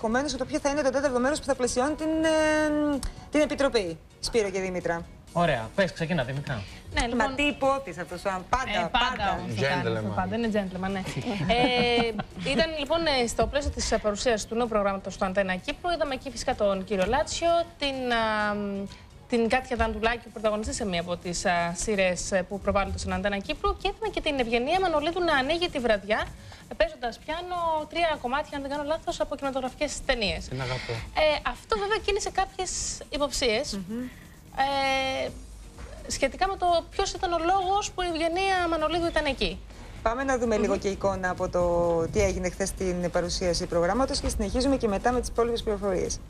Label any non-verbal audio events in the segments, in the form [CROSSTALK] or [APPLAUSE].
ενδεχομένως για το ποιο θα είναι το τέταρτο μέρος που θα πλαισιώνει την, ε, την Επιτροπή. Σπύρο και Δήμητρα. Ωραία. Πες, ξεκινά, Δημητρά. Ναι, λοιπόν, Μα τι υπότη αυτός, πάντα, ε, πάντα, πάντα. όμως το κάνει αυτό, Gentleman. Πάντα, είναι gentleman, ναι. [LAUGHS] ε, ήταν λοιπόν ε, στο πλαίσιο της παρουσίαση του νέου προγράμματος του Αντένα Κύπρου. Είδαμε εκεί φυσικά τον κύριο Λάτσιο, την, α, μ, την Κάτια Δαντουλάκη που πρωταγωνιστεί σε μία από τις σειρές που προβάλλονται στον Αντένα Κύπρου και είδαμε και την Ευγενία Μανολίδου να ανοίγει τη βραδιά παίζοντας πιάνο τρία κομμάτια, αν δεν κάνω λάθος, από κινηματογραφικές ταινίες. Την αγαπώ. Ε, αυτό βέβαια κίνησε κάποιες υποψίες ε, σχετικά με το ποιος ήταν ο λόγος που η Ευγενία Μανολίδου ήταν εκεί. Πάμε να δούμε λίγο και εικόνα από το τι έγινε χθες στην παρουσίαση προγράμματος και συνεχίζουμε και μετά με τις υπόλοιπες πληροφορίες.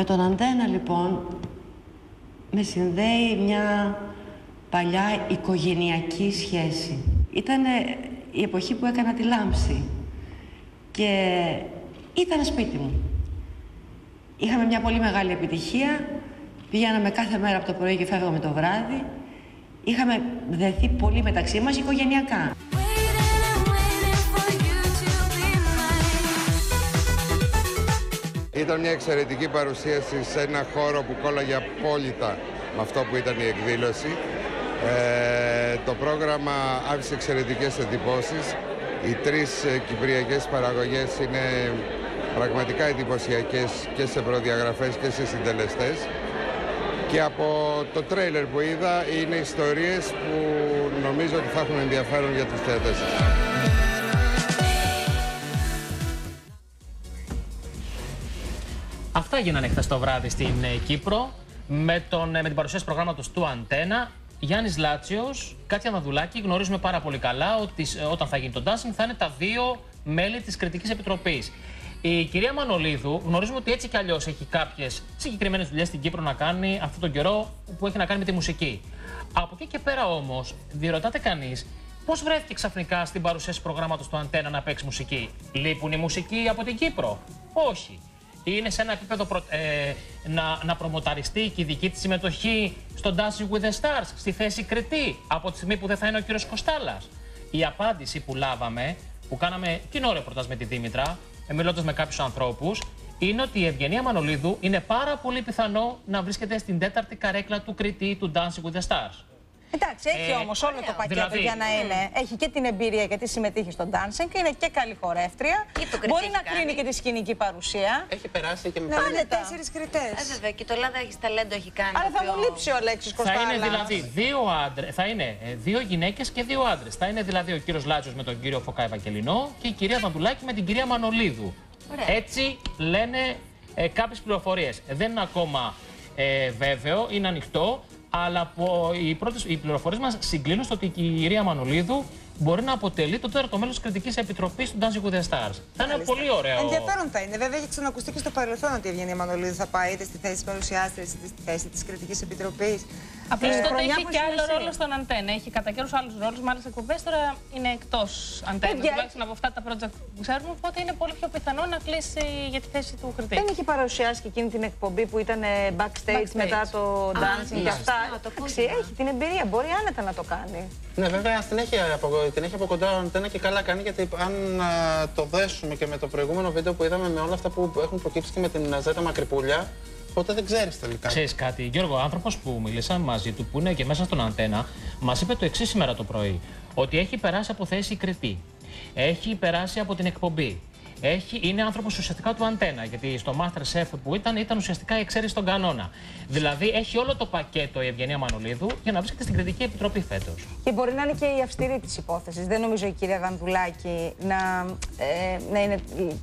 Με τον Αντένα λοιπόν με συνδέει μια παλιά οικογενειακή σχέση. Ήταν η εποχή που έκανα τη λάμψη και ήταν σπίτι μου. Είχαμε μια πολύ μεγάλη επιτυχία, πηγαίναμε κάθε μέρα από το πρωί και φεύγαμε το βράδυ. Είχαμε δεθεί πολύ μεταξύ μας οικογενειακά. Ήταν μια εξαιρετική παρουσίαση σε ένα χώρο που κόλλαγε απόλυτα με αυτό που ήταν η εκδήλωση. Ε, το πρόγραμμα άφησε εξαιρετικές εντυπώσεις. Οι τρεις ε, κυπριακές παραγωγές είναι πραγματικά εντυπωσιακές και σε προδιαγραφές και σε συντελεστές. Και από το τρέιλερ που είδα είναι ιστορίες που νομίζω ότι θα έχουν ενδιαφέρον για τους θεατές Αυτά γίνανε χθες το βράδυ στην ε, Κύπρο με, τον, ε, με την παρουσίαση προγράμματος του Αντένα. Γιάννης Λάτσιος, Κάτια Μαδουλάκη. Γνωρίζουμε πάρα πολύ καλά ότι ε, όταν θα γίνει το dancing θα είναι τα δύο μέλη της Κριτικής Επιτροπής. Η κυρία Μανολίδου γνωρίζουμε ότι έτσι κι αλλιώς έχει κάποιες συγκεκριμένες δουλειές στην Κύπρο να κάνει αυτόν τον καιρό που έχει να κάνει με τη μουσική. Από εκεί και πέρα όμως, διερωτάται κανείς πώς βρέθηκε ξαφνικά στην παρουσίαση προγράμματος του Αντένα να παίξει μουσική. Λείπουν οι μουσικοί από την Κύπρο; Όχι είναι σε ένα επίπεδο προ- ε, να, να προμοταριστεί και η δική της συμμετοχή στο Dancing with the Stars, στη θέση κριτή, από τη στιγμή που δεν θα είναι ο κύριος Κοστάλας. Η απάντηση που λάβαμε, που κάναμε κοινό ρεπορτάζ με τη Δήμητρα, ε, μιλώντας με κάποιους ανθρώπους, είναι ότι η Ευγενία Μανολίδου είναι πάρα πολύ πιθανό να βρίσκεται στην τέταρτη καρέκλα του κριτή του Dancing with the Stars. Εντάξει, έχει Ε, όμως όλο το πακέτο δηλαδή, για να είναι. Έχει και την εμπειρία γιατί συμμετείχε στο dancing, είναι και καλή χορεύτρια. Και το κριτή Μπορεί έχει να κάνει. κρίνει και τη σκηνική παρουσία. Έχει περάσει και με Να πάλι- είναι Άνετα. τέσσερις κριτές. Ε, βέβαια, και το Ελλάδα έχεις ταλέντο, έχει κάνει. Αλλά θα πιο- μου λείψει ο Αλέξης Θα Κωνσταντίνο. είναι δηλαδή δύο άντρε, θα είναι ε, δύο γυναίκες και δύο άντρες. Θα είναι δηλαδή ο κύριος Λάτσιος με τον κύριο Φωκά Ευαγγελινό και η κυρία Δαντουλάκη με την κυρία Μανολίδου. Ωραία. Έτσι λένε ε, κάποιες πληροφορίες. Δεν είναι ακόμα ε, βέβαιο, είναι ανοιχτό, αλλά από οι, πρώτες, οι πληροφορίες μας συγκλίνουν στο ότι η κυρία Μανολίδου μπορεί να αποτελεί το τέταρτο μέλος της κριτική επιτροπής του Dancing with the Stars. Θα είναι Μάλιστα. πολύ ωραίο. Ενδιαφέρον θα είναι. Βέβαια, έχει ξανακουστεί και στο παρελθόν ότι η Ευγενία Μανολίδου θα πάει είτε στη θέση τη παρουσιάστρια είτε στη θέση της κριτική επιτροπής. Απλώ τότε χρονιά έχει που και άλλο είσαι εσύ. ρόλο στον Αντένα. Έχει κατά καιρούς άλλους ρόλους με άλλε εκπομπέ. Τώρα είναι εκτός Αντένα. Παιδιά, Τουλάχιστον από αυτά τα project που ξέρουμε. Οπότε είναι πολύ πιο πιθανό να κλείσει για τη θέση του κριτή. Δεν είχε παρουσιάσει και εκείνη την εκπομπή που ήταν ε, backstage, Backstage. μετά το dancing και ναι. αυτά. Α, το Εντάξει, έχει την εμπειρία, μπορεί άνετα να το κάνει. Ναι, βέβαια την έχει, από, την έχει από κοντά ο Αντένα και καλά κάνει γιατί αν α, το δέσουμε και με το προηγούμενο βίντεο που είδαμε με όλα αυτά που έχουν προκύψει και με την α, Ζέτα Μακρυπούλια, ποτέ δεν ξέρεις τελικά. Ξέρεις κάτι, Γιώργο, ο άνθρωπος που μιλήσαμε μαζί του, που είναι και μέσα στον αντένα, μας είπε το εξής σήμερα το πρωί. Ότι έχει περάσει από θέση κριτή. Έχει περάσει από την εκπομπή. Έχει, είναι άνθρωπος ουσιαστικά του αντένα. Γιατί στο Masterchef που ήταν, ήταν ουσιαστικά η εξαίρεση στον κανόνα. Δηλαδή έχει όλο το πακέτο η Ευγενία Μανολίδου για να βρίσκεται στην κριτική επιτροπή φέτος. Και μπορεί να είναι και η αυστηρή της υπόθεσης. Δεν νομίζω η κυρία Δανδουλάκη να, ε, να είναι,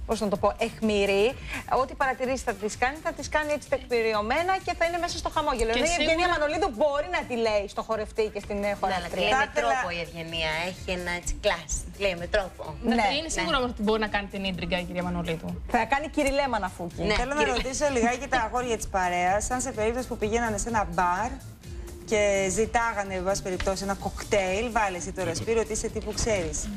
πώς να το πω, εχμηρή. Ό,τι παρατηρήσεις θα της κάνει, θα της κάνει έτσι τεκμηριωμένα και θα είναι μέσα στο χαμόγελο. Και Ενώ η σίγουρα- Ευγενία Μανολίδου μπορεί να τη λέει στο χορευτή και στην ε, Ναι, αλλά τη χορευτρία. λέει Θα με ήθελα- τρόπο η Ευγενία. Έχει ένα έτσι κλάσ. Τη λέει με τρόπο. Ναι. είναι σίγουρο όμως ότι μπορεί να κάνει την ίντριγκα κώδικα η κυρία Μανολίτου. Θα κάνει κυριλέ Μαναφούκη. Ναι. Θέλω να ρωτήσω λιγάκι τα αγόρια της παρέας, αν σε περίπτωση που πηγαίνανε σε ένα μπαρ και ζητάγανε, εν πάση περιπτώσει, ένα κοκτέιλ, βάλε εσύ τώρα Σπύρο ότι είσαι τύπου ξέρεις.